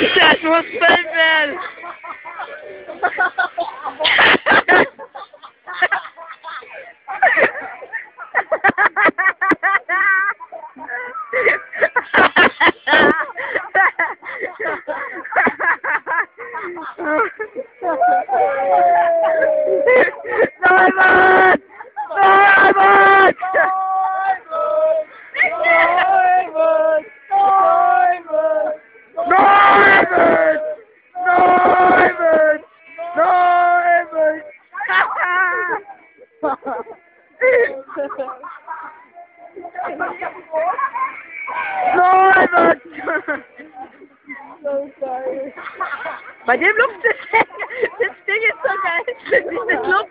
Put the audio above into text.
Das muss Film werden! Neumond! Neumond! So sorry. Bei dem Luft das das Ding ist so geil. Dieses Luft.